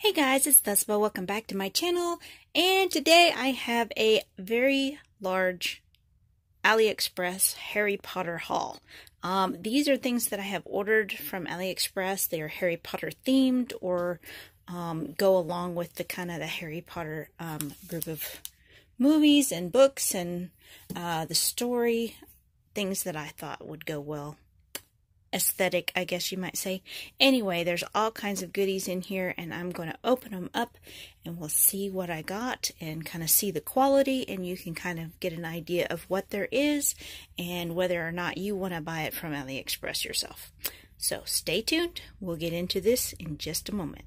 Hey guys, it's Thespa. Welcome back to my channel. And today I have a very large AliExpress Harry Potter haul. Um, these are things that I have ordered from AliExpress. They are Harry Potter themed or um, go along with the kind of the Harry Potter um, group of movies and books and uh, the story. Things that I thought would go well aesthetic, I guess you might say. Anyway, there's all kinds of goodies in here, and I'm going to open them up and we'll see what I got and kind of see the quality, and you can kind of get an idea of what there is and whether or not you want to buy it from AliExpress yourself. So stay tuned. We'll get into this in just a moment.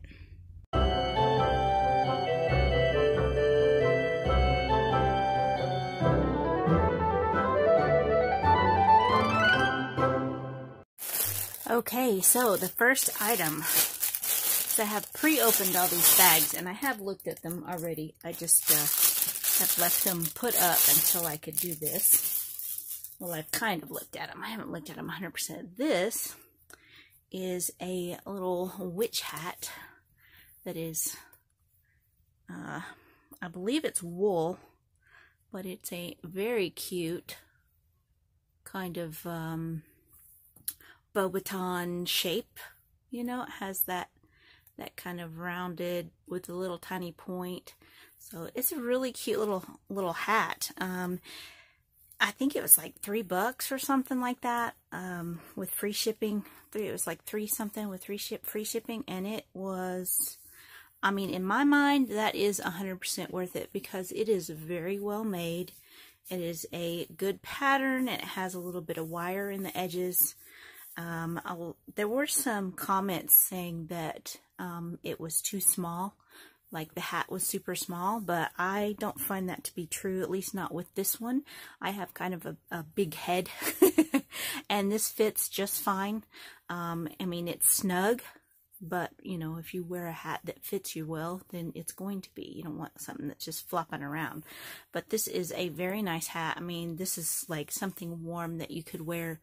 Okay, so the first item. So I have pre-opened all these bags, and I have looked at them already. I just uh, have left them put up until I could do this. Well, I've kind of looked at them. I haven't looked at them 100%. This is a little witch hat that is, uh, I believe it's wool, but it's a very cute kind of um, Beauxbaton shape. You know, it has that that kind of rounded with a little tiny point. So it's a really cute little little hat. Um, I think it was like three bucks or something like that um, with free shipping. Three, it was like three something with free ship free shipping, and it was. I mean, in my mind, that is 100% worth it because it is very well made. It is a good pattern. It has a little bit of wire in the edges. Um, there were some comments saying that um, it was too small, like the hat was super small, but I don't find that to be true, at least not with this one. I have kind of a, a big head, and this fits just fine. Um, I mean, it's snug, but, you know, if you wear a hat that fits you well, then it's going to be. You don't want something that's just flopping around. But this is a very nice hat. I mean, this is like something warm that you could wear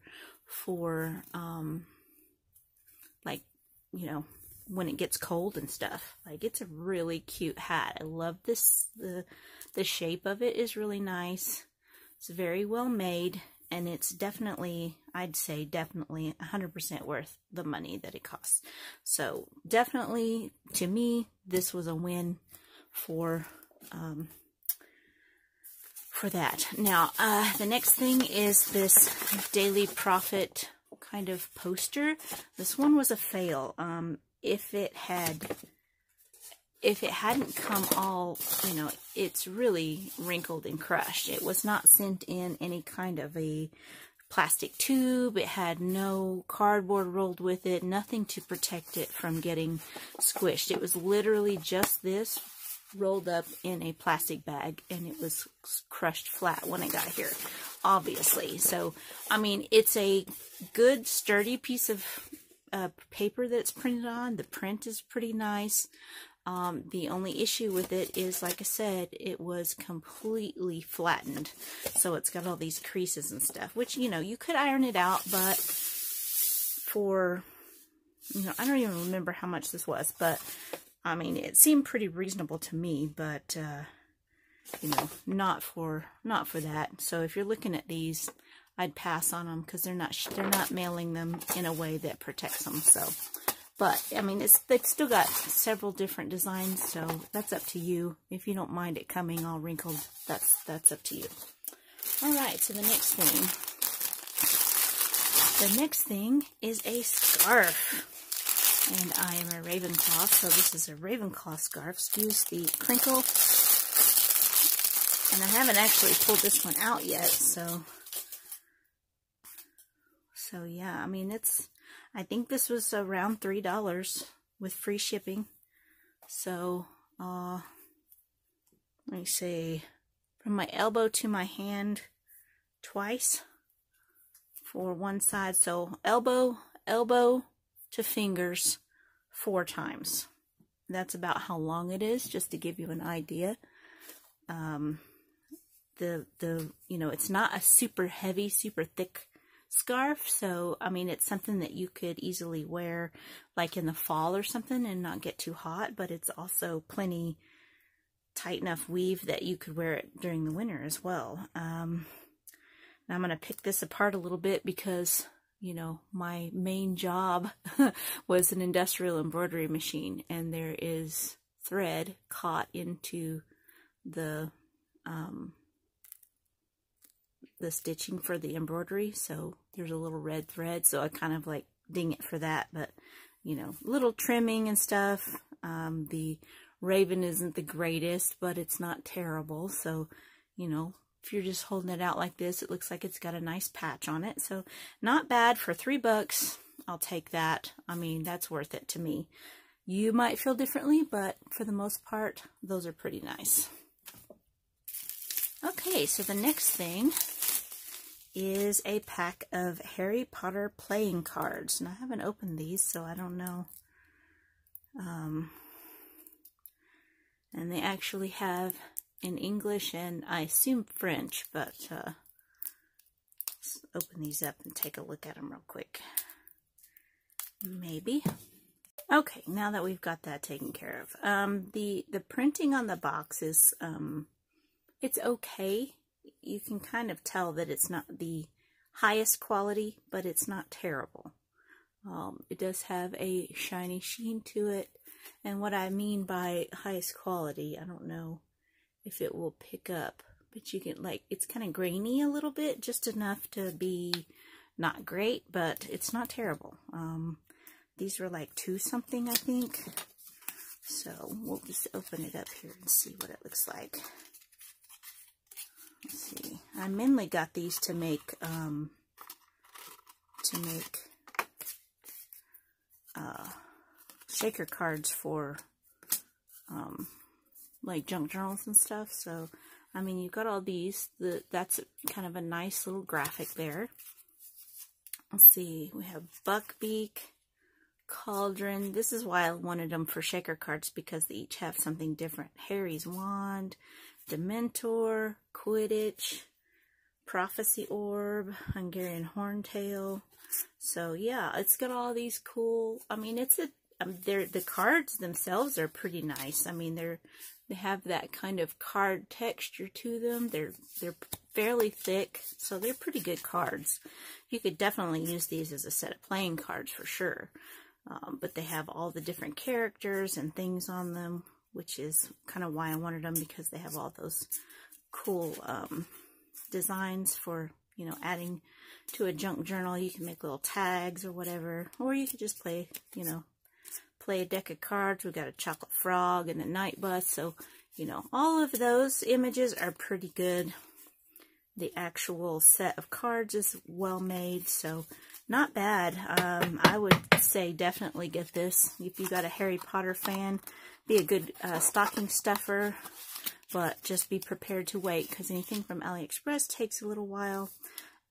for um like you know when it gets cold and stuff. Like it's a really cute hat. I love this the the shape of it is really nice. It's very well made and it's definitely i'd say definitely 100% worth the money that it costs. So definitely to me this was a win for um for that. Now, uh, the next thing is this Daily Prophet kind of poster. This one was a fail. Um, if it had, if it hadn't come all, you know, it's really wrinkled and crushed. It was not sent in any kind of a plastic tube. It had no cardboard rolled with it, nothing to protect it from getting squished. It was literally just this rolled up in a plastic bag and it was crushed flat when it got here, obviously. So, I mean, it's a good, sturdy piece of uh, paper that's printed on. The print is pretty nice. Um, the only issue with it is, like I said, it was completely flattened. So it's got all these creases and stuff, which, you know, you could iron it out, but for, you know, I don't even remember how much this was, but I mean, it seemed pretty reasonable to me, but, uh, you know, not for, not for that. So if you're looking at these, I'd pass on them because they're not, they're not mailing them in a way that protects them. So, but, I mean, it's, they've still got several different designs, so that's up to you. If you don't mind it coming all wrinkled, that's, that's up to you. All right, so the next thing, the next thing is a scarf and I am a Ravenclaw, so this is a Ravenclaw scarf. Excuse the crinkle. And I haven't actually pulled this one out yet, so... So, yeah, I mean, it's... I think this was around $3 with free shipping. So, uh... Let me see. From my elbow to my hand twice for one side. So, elbow, elbow, to fingers four times. That's about how long it is, just to give you an idea. Um, the, the, you know, it's not a super heavy, super thick scarf. So, I mean, it's something that you could easily wear like in the fall or something and not get too hot, but it's also plenty tight enough weave that you could wear it during the winter as well. Um, I'm going to pick this apart a little bit because, you know, my main job was an industrial embroidery machine and there is thread caught into the um, the stitching for the embroidery. So there's a little red thread. So I kind of like ding it for that. But, you know, little trimming and stuff. Um, the raven isn't the greatest, but it's not terrible. So, you know, if you're just holding it out like this, it looks like it's got a nice patch on it. So not bad for three bucks. I'll take that. I mean, that's worth it to me. You might feel differently, but for the most part, those are pretty nice. Okay, so the next thing is a pack of Harry Potter playing cards. And I haven't opened these, so I don't know. Um, and they actually have in English and I assume French, but uh, let's open these up and take a look at them real quick. Maybe. Okay, now that we've got that taken care of. Um, the, the printing on the box is, um, it's okay you can kind of tell that it's not the highest quality, but it's not terrible. Um, it does have a shiny sheen to it. And what I mean by highest quality, I don't know if it will pick up, but you can like, it's kind of grainy a little bit, just enough to be not great, but it's not terrible. Um, these were like two something, I think. So we'll just open it up here and see what it looks like. Let's see. I mainly got these to make um, to make uh, shaker cards for um, like junk journals and stuff. So, I mean, you've got all these. The, that's kind of a nice little graphic there. Let's see. We have Buckbeak, Cauldron. This is why I wanted them for shaker cards because they each have something different. Harry's Wand, Dementor, Quidditch, Prophecy Orb, Hungarian Horntail. So yeah, it's got all these cool, I mean, it's a, um, they're, the cards themselves are pretty nice. I mean, they're, they have that kind of card texture to them. They're, they're fairly thick, so they're pretty good cards. You could definitely use these as a set of playing cards for sure. Um, but they have all the different characters and things on them, which is kind of why I wanted them because they have all those cool um, designs for, you know, adding to a junk journal. You can make little tags or whatever, or you could just play, you know, play a deck of cards. We've got a chocolate frog and a night bus. So, you know, all of those images are pretty good. The actual set of cards is well made, so not bad. Um, I would say definitely get this. If you got a Harry Potter fan, be a good uh, stocking stuffer but just be prepared to wait because anything from AliExpress takes a little while.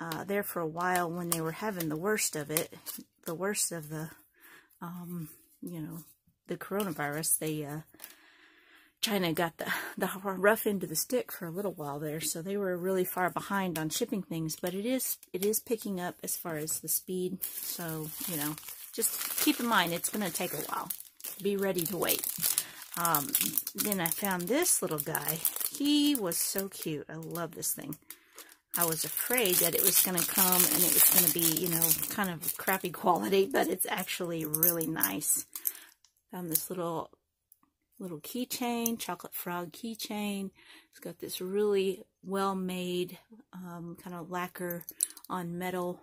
Uh, there for a while when they were having the worst of it, the worst of the, um, you know, the coronavirus, they, uh, China got the, the rough end of the stick for a little while there, so they were really far behind on shipping things, but it is, it is picking up as far as the speed, so, you know, just keep in mind, it's going to take a while. Be ready to wait. Um, then I found this little guy. He was so cute. I love this thing. I was afraid that it was going to come and it was going to be, you know, kind of crappy quality, but it's actually really nice. Found this little little keychain, chocolate frog keychain. It's got this really well-made um, kind of lacquer on metal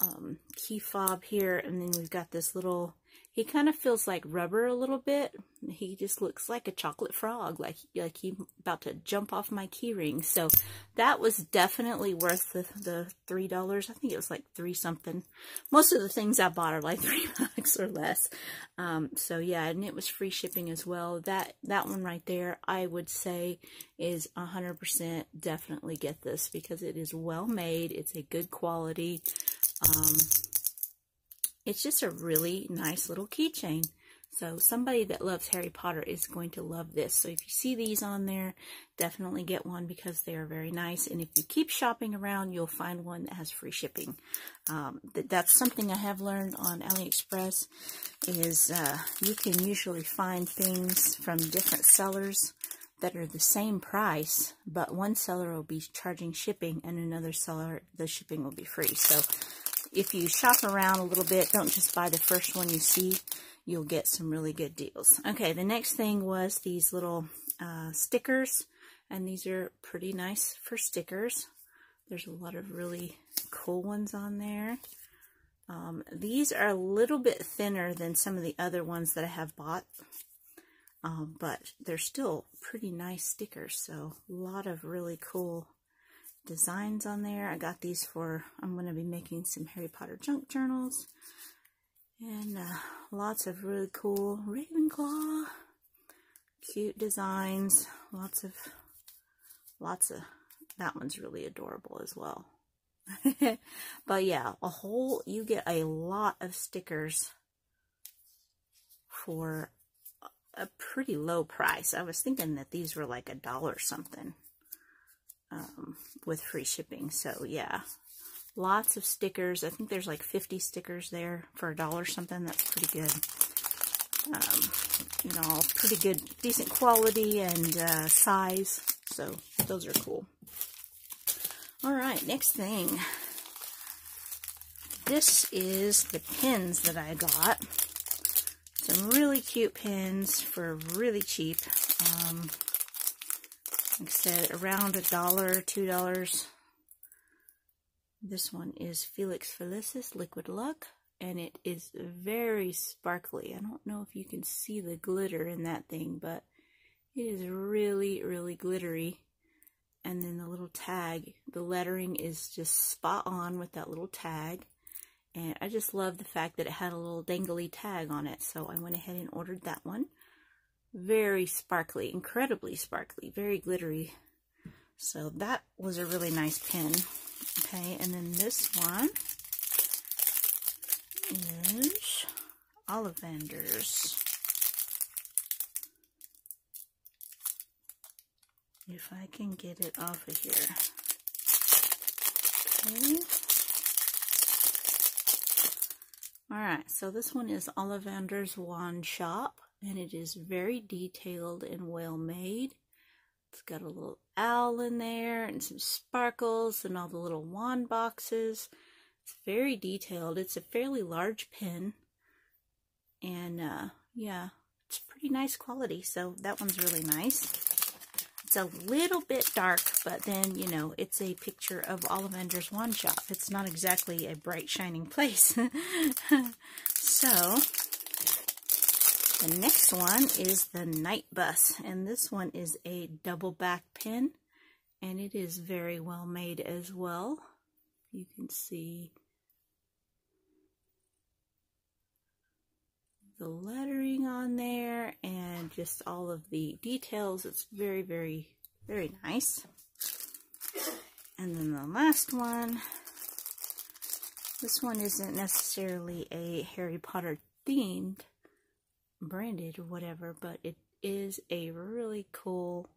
um, key fob here, and then we've got this little he kind of feels like rubber a little bit. He just looks like a chocolate frog, like like he's about to jump off my keyring. So that was definitely worth the, the $3. I think it was like 3 something. Most of the things I bought are like 3 bucks or less. Um, so yeah, and it was free shipping as well. That, that one right there, I would say is 100% definitely get this because it is well made. It's a good quality. Um, it's just a really nice little keychain. So somebody that loves Harry Potter is going to love this. So if you see these on there, definitely get one because they are very nice. And if you keep shopping around, you'll find one that has free shipping. Um, that, that's something I have learned on AliExpress is uh, you can usually find things from different sellers that are the same price, but one seller will be charging shipping and another seller, the shipping will be free. So if you shop around a little bit, don't just buy the first one you see you'll get some really good deals. Okay, the next thing was these little uh, stickers, and these are pretty nice for stickers. There's a lot of really cool ones on there. Um, these are a little bit thinner than some of the other ones that I have bought, um, but they're still pretty nice stickers, so a lot of really cool designs on there. I got these for, I'm going to be making some Harry Potter junk journals. And uh, lots of really cool Ravenclaw. Cute designs. Lots of, lots of, that one's really adorable as well. but yeah, a whole, you get a lot of stickers for a pretty low price. I was thinking that these were like a dollar something um, with free shipping. So yeah, Lots of stickers. I think there's like 50 stickers there for a dollar something. That's pretty good. Um, you know, pretty good, decent quality and uh, size. So those are cool. All right, next thing. This is the pins that I got. Some really cute pins for really cheap. Um, like I said, around a dollar, two dollars. This one is Felix Felicis Liquid Luck, and it is very sparkly. I don't know if you can see the glitter in that thing, but it is really, really glittery. And then the little tag, the lettering is just spot on with that little tag. And I just love the fact that it had a little dangly tag on it. So I went ahead and ordered that one. Very sparkly, incredibly sparkly, very glittery. So that was a really nice pin. Okay, and then this one is Ollivanders. If I can get it off of here. Okay. Alright, so this one is Ollivander's Wand Shop, and it is very detailed and well made. It's got a little owl in there and some sparkles and all the little wand boxes. It's very detailed. It's a fairly large pen. And uh, yeah, it's pretty nice quality. So that one's really nice. It's a little bit dark, but then, you know, it's a picture of Ollivander's Wand Shop. It's not exactly a bright, shining place. so, the next one is the Night Bus, and this one is a double back pin, and it is very well made as well. You can see the lettering on there and just all of the details. It's very, very, very nice. And then the last one, this one isn't necessarily a Harry Potter themed, branded or whatever, but it is a really cool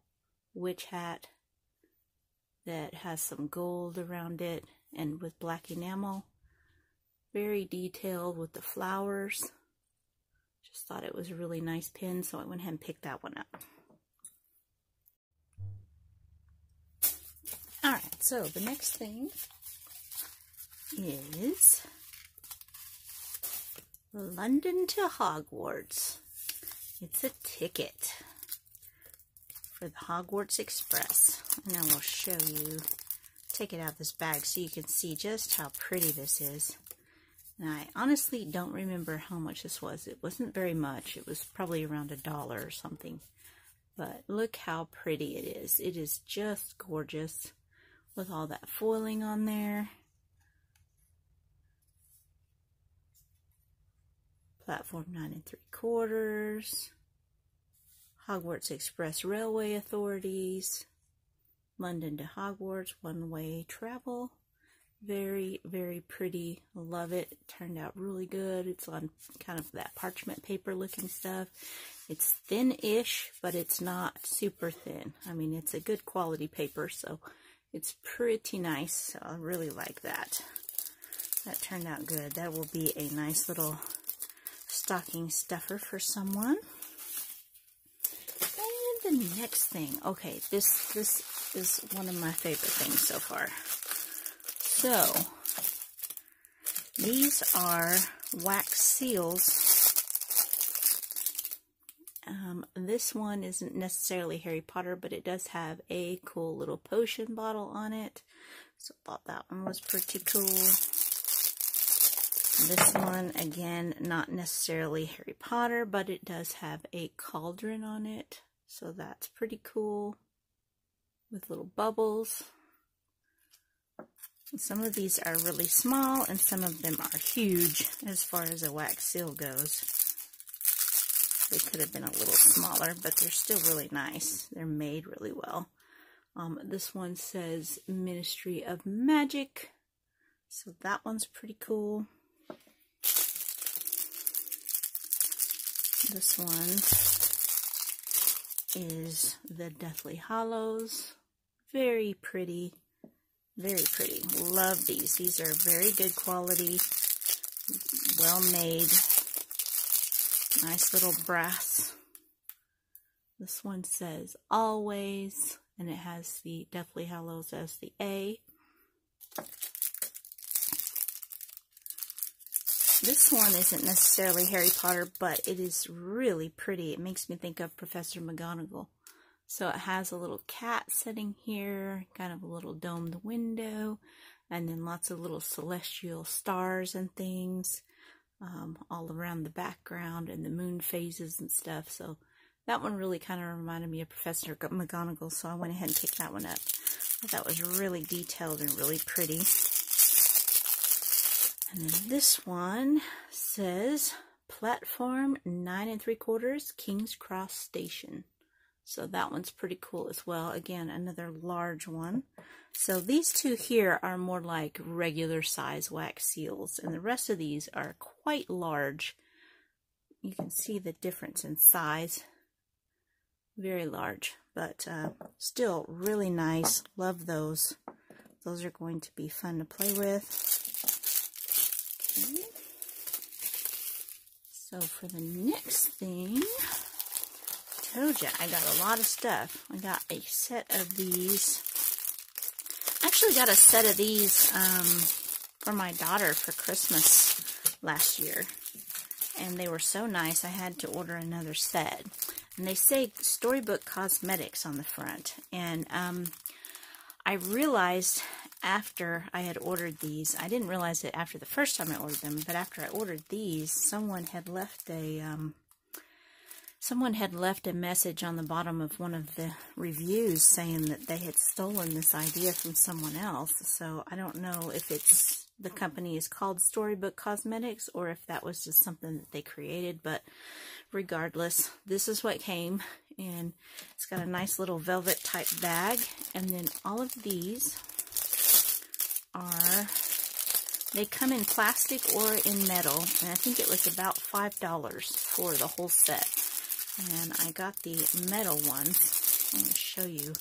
witch hat that has some gold around it and with black enamel. Very detailed with the flowers. Just thought it was a really nice pin, so I went ahead and picked that one up. Alright, so the next thing is London to Hogwarts. It's a ticket for the Hogwarts Express. And I will show you, take it out of this bag so you can see just how pretty this is. And I honestly don't remember how much this was. It wasn't very much. It was probably around a dollar or something. But look how pretty it is. It is just gorgeous with all that foiling on there. Platform 9 and 3 quarters. Hogwarts Express Railway Authorities. London to Hogwarts one-way travel. Very, very pretty. Love it. it. Turned out really good. It's on kind of that parchment paper looking stuff. It's thin-ish, but it's not super thin. I mean, it's a good quality paper, so it's pretty nice. So I really like that. That turned out good. That will be a nice little stocking stuffer for someone. And the next thing, okay, this this is one of my favorite things so far. So, these are wax seals. Um, this one isn't necessarily Harry Potter, but it does have a cool little potion bottle on it. So I thought that one was pretty cool. This one, again, not necessarily Harry Potter, but it does have a cauldron on it. So that's pretty cool with little bubbles. Some of these are really small and some of them are huge as far as a wax seal goes. They could have been a little smaller, but they're still really nice. They're made really well. Um, this one says Ministry of Magic. So that one's pretty cool. This one is the Deathly Hallows. Very pretty. Very pretty. Love these. These are very good quality, well made. Nice little brass. This one says always, and it has the Deathly Hallows as the A. This one isn't necessarily Harry Potter, but it is really pretty. It makes me think of Professor McGonagall. So it has a little cat sitting here, kind of a little domed window, and then lots of little celestial stars and things um, all around the background and the moon phases and stuff. So that one really kind of reminded me of Professor McGonagall, so I went ahead and picked that one up. Thought was really detailed and really pretty. And this one says platform nine and three quarters King's Cross Station. So that one's pretty cool as well. Again, another large one. So these two here are more like regular size wax seals, and the rest of these are quite large. You can see the difference in size. Very large, but uh, still really nice. Love those. Those are going to be fun to play with. Okay. So for the next thing, told you I got a lot of stuff. I got a set of these. I actually got a set of these um, for my daughter for Christmas last year. And they were so nice, I had to order another set. And they say Storybook Cosmetics on the front. And um, I realized after I had ordered these, I didn't realize it after the first time I ordered them, but after I ordered these, someone had left a... Um, Someone had left a message on the bottom of one of the reviews saying that they had stolen this idea from someone else. So I don't know if it's the company is called Storybook Cosmetics or if that was just something that they created. But regardless, this is what came. And it's got a nice little velvet type bag. And then all of these are they come in plastic or in metal, and I think it was about $5 for the whole set. And I got the metal ones. I'm going to show you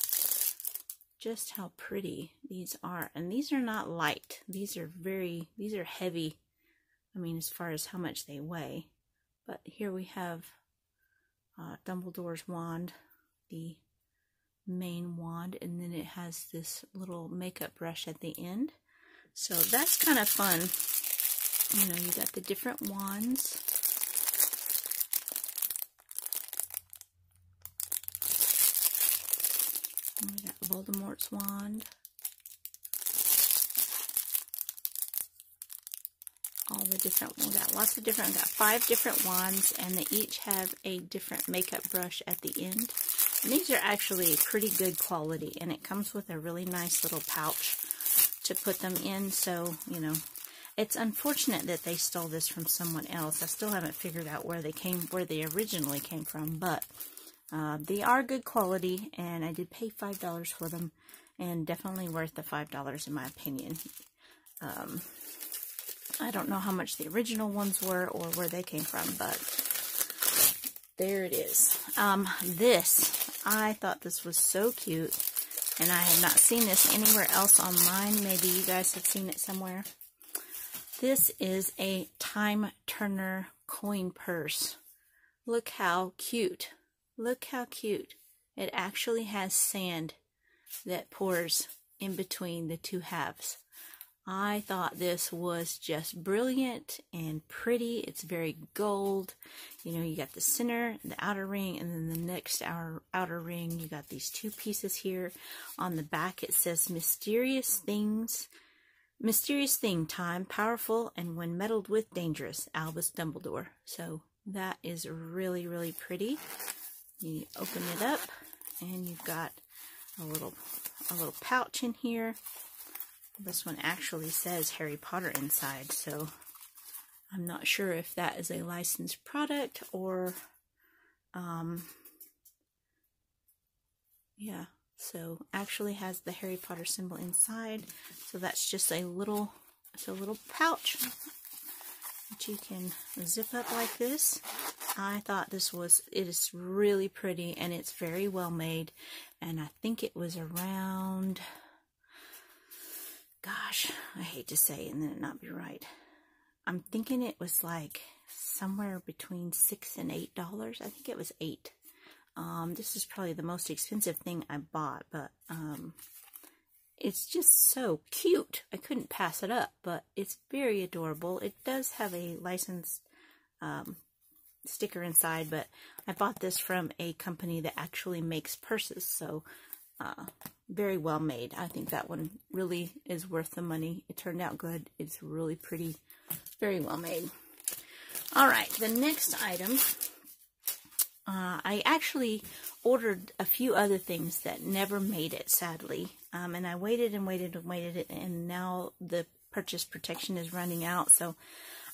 just how pretty these are. And these are not light. These are very, these are heavy. I mean, as far as how much they weigh. But here we have uh, Dumbledore's wand, the main wand, and then it has this little makeup brush at the end. So that's kind of fun. You know, you got the different wands. we got Voldemort's wand. All the different, we got lots of different, we got five different wands, and they each have a different makeup brush at the end. And these are actually pretty good quality, and it comes with a really nice little pouch to put them in, so, you know, it's unfortunate that they stole this from someone else. I still haven't figured out where they came, where they originally came from, but uh, they are good quality, and I did pay $5 for them, and definitely worth the $5 in my opinion. Um, I don't know how much the original ones were or where they came from, but there it is. Um, this, I thought this was so cute, and I have not seen this anywhere else online. Maybe you guys have seen it somewhere. This is a Time Turner coin purse. Look how cute. Look how cute. It actually has sand that pours in between the two halves. I thought this was just brilliant and pretty. It's very gold. You know, you got the center, the outer ring, and then the next outer, outer ring. You got these two pieces here. On the back, it says mysterious things. Mysterious thing time, powerful, and when meddled with, dangerous. Albus Dumbledore. So that is really, really pretty. You open it up, and you've got a little, a little pouch in here. This one actually says Harry Potter inside, so I'm not sure if that is a licensed product or, um, yeah, so actually has the Harry Potter symbol inside. So that's just a little, it's a little pouch that you can zip up like this. I thought this was, it is really pretty and it's very well made. And I think it was around gosh, I hate to say and then it not be right. I'm thinking it was like somewhere between six and eight dollars. I think it was eight. Um, this is probably the most expensive thing I bought, but um, it's just so cute. I couldn't pass it up, but it's very adorable. It does have a licensed um, sticker inside, but I bought this from a company that actually makes purses, so uh, very well made. I think that one really is worth the money. It turned out good. It's really pretty, very well made. All right, the next item, uh, I actually ordered a few other things that never made it, sadly. Um, and I waited and waited and waited, and now the purchase protection is running out, so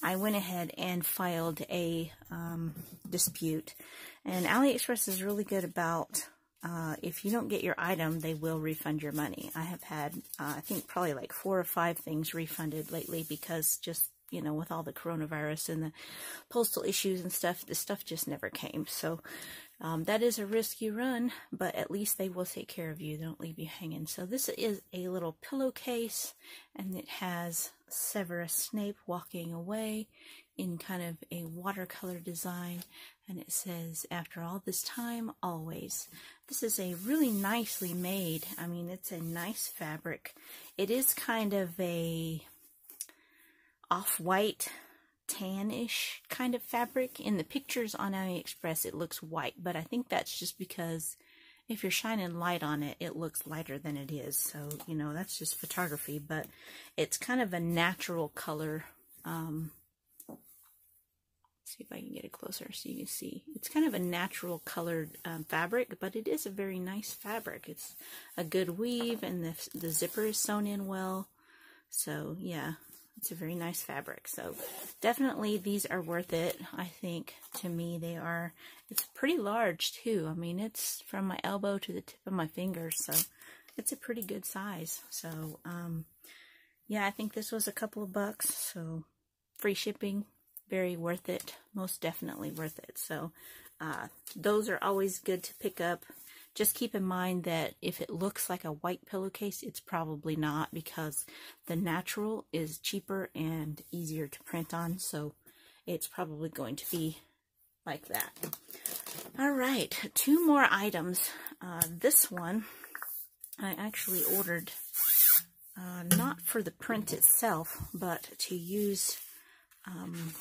I went ahead and filed a um, dispute. And AliExpress is really good about uh, if you don't get your item, they will refund your money. I have had, uh, I think, probably like four or five things refunded lately because just, you know, with all the coronavirus and the postal issues and stuff, the stuff just never came. So um, that is a risk you run, but at least they will take care of you. They don't leave you hanging. So this is a little pillowcase, and it has Severus Snape walking away in kind of a watercolor design and it says after all this time always. This is a really nicely made i mean it's a nice fabric. It is kind of a off-white tannish kind of fabric. In the pictures on aliexpress it looks white but i think that's just because if you're shining light on it it looks lighter than it is. So you know that's just photography but it's kind of a natural color um, see if I can get it closer so you can see. It's kind of a natural colored um, fabric, but it is a very nice fabric. It's a good weave, and the, the zipper is sewn in well. So, yeah, it's a very nice fabric. So, definitely these are worth it. I think, to me, they are. It's pretty large, too. I mean, it's from my elbow to the tip of my fingers, so it's a pretty good size. So, um, yeah, I think this was a couple of bucks, so free shipping, very worth it. Most definitely worth it. So uh, those are always good to pick up. Just keep in mind that if it looks like a white pillowcase, it's probably not because the natural is cheaper and easier to print on. So it's probably going to be like that. All right, two more items. Uh, this one I actually ordered uh, not for the print itself, but to use um,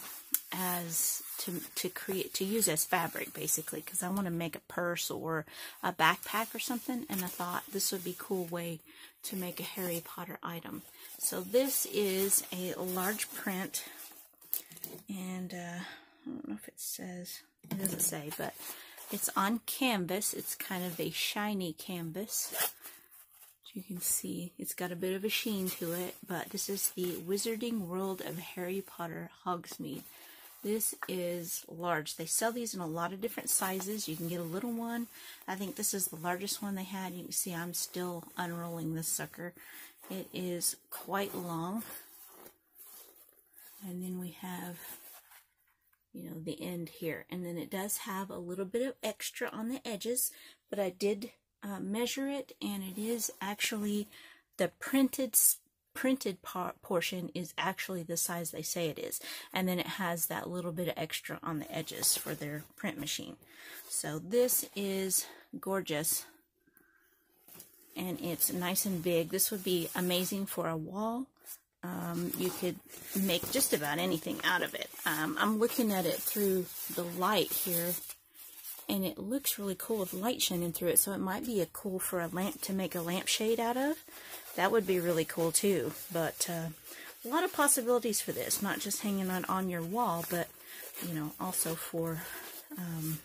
as to to create to use as fabric basically because I want to make a purse or a backpack or something and I thought this would be a cool way to make a Harry Potter item. So this is a large print and uh, I don't know if it says it doesn't say but it's on canvas. It's kind of a shiny canvas. You can see, it's got a bit of a sheen to it, but this is the Wizarding World of Harry Potter Hogsmeade. This is large. They sell these in a lot of different sizes. You can get a little one. I think this is the largest one they had. You can see I'm still unrolling this sucker. It is quite long. And then we have, you know, the end here. And then it does have a little bit of extra on the edges, but I did uh, measure it and it is actually the printed printed part portion is actually the size they say it is. And then it has that little bit of extra on the edges for their print machine. So this is gorgeous. And it's nice and big. This would be amazing for a wall. Um, you could make just about anything out of it. Um, I'm looking at it through the light here and it looks really cool with light shining through it so it might be a cool for a lamp to make a lampshade out of that would be really cool too. But uh, a lot of possibilities for this, not just hanging on on your wall, but you know, also for um,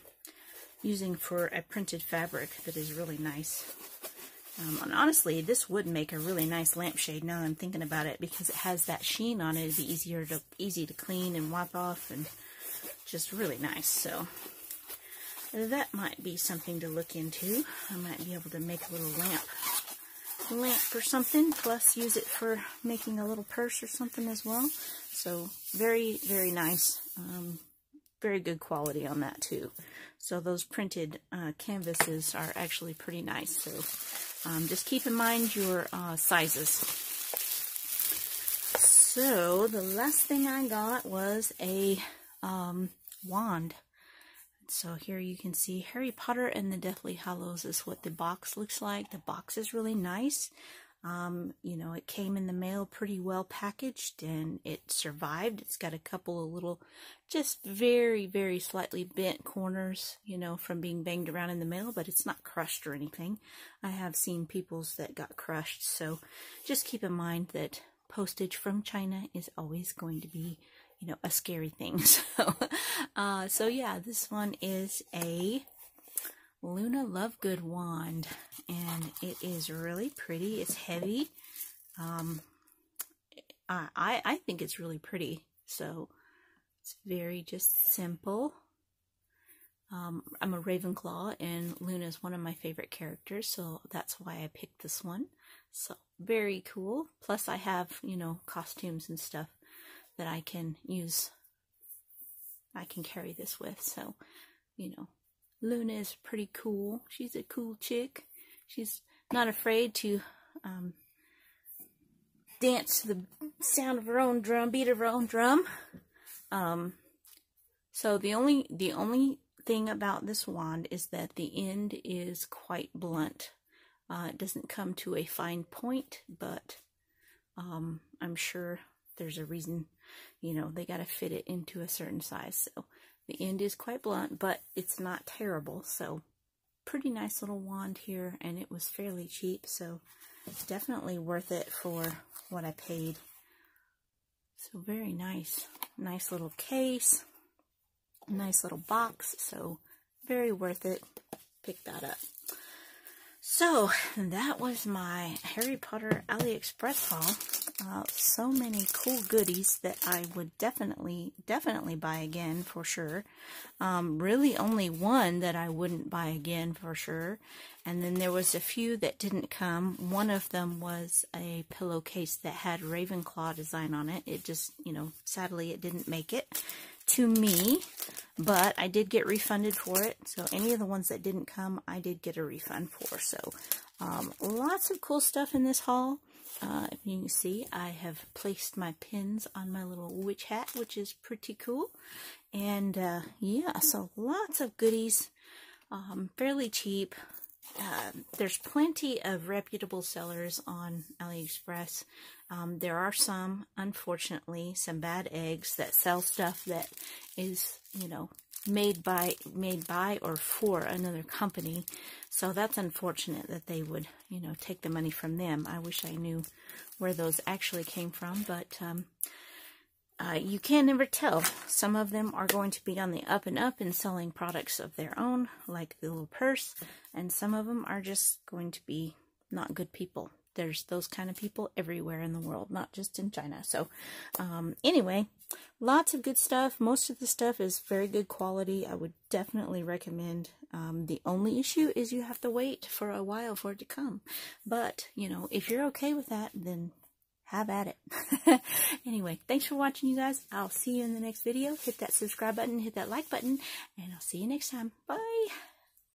using for a printed fabric that is really nice. Um, and honestly, this would make a really nice lampshade now I'm thinking about it because it has that sheen on it. It'd be easier to easy to clean and wipe off and just really nice. So that might be something to look into. I might be able to make a little lamp lamp or something, plus use it for making a little purse or something as well. So very, very nice. Um, very good quality on that too. So those printed uh, canvases are actually pretty nice. So um, just keep in mind your uh, sizes. So the last thing I got was a um, wand. So here you can see Harry Potter and the Deathly Hallows is what the box looks like. The box is really nice. Um, you know, it came in the mail pretty well packaged and it survived. It's got a couple of little, just very, very slightly bent corners, you know, from being banged around in the mail, but it's not crushed or anything. I have seen people's that got crushed, so just keep in mind that postage from China is always going to be you know, a scary thing. So, uh, so yeah, this one is a Luna Lovegood wand, and it is really pretty. It's heavy. Um, I, I think it's really pretty. So, it's very just simple. Um, I'm a Ravenclaw, and Luna is one of my favorite characters, so that's why I picked this one. So, very cool. Plus, I have, you know, costumes and stuff that I can use, I can carry this with. So, you know, Luna is pretty cool. She's a cool chick. She's not afraid to um, dance to the sound of her own drum, beat of her own drum. Um, so the only the only thing about this wand is that the end is quite blunt. Uh, it doesn't come to a fine point, but um, I'm sure there's a reason you know, they got to fit it into a certain size. So the end is quite blunt, but it's not terrible. So pretty nice little wand here, and it was fairly cheap. So it's definitely worth it for what I paid. So very nice. Nice little case. Nice little box. So very worth it. Pick that up. So, that was my Harry Potter AliExpress haul. Uh, so many cool goodies that I would definitely, definitely buy again for sure. Um, really only one that I wouldn't buy again for sure. And then there was a few that didn't come. One of them was a pillowcase that had Ravenclaw design on it. It just, you know, sadly it didn't make it to me, but I did get refunded for it. So any of the ones that didn't come, I did get a refund for. So um, lots of cool stuff in this haul. Uh, if you can see, I have placed my pins on my little witch hat, which is pretty cool. And uh, yeah, so lots of goodies, um, fairly cheap. Uh, there's plenty of reputable sellers on AliExpress. Um, there are some, unfortunately, some bad eggs that sell stuff that is, you know, made by made by or for another company. So that's unfortunate that they would, you know, take the money from them. I wish I knew where those actually came from, but um, uh, you can never tell. Some of them are going to be on the up and up and selling products of their own, like the little purse, and some of them are just going to be not good people. There's those kind of people everywhere in the world, not just in China. So, um, anyway, lots of good stuff. Most of the stuff is very good quality. I would definitely recommend. Um, the only issue is you have to wait for a while for it to come. But, you know, if you're okay with that, then have at it. anyway, thanks for watching, you guys. I'll see you in the next video. Hit that subscribe button, hit that like button, and I'll see you next time. Bye.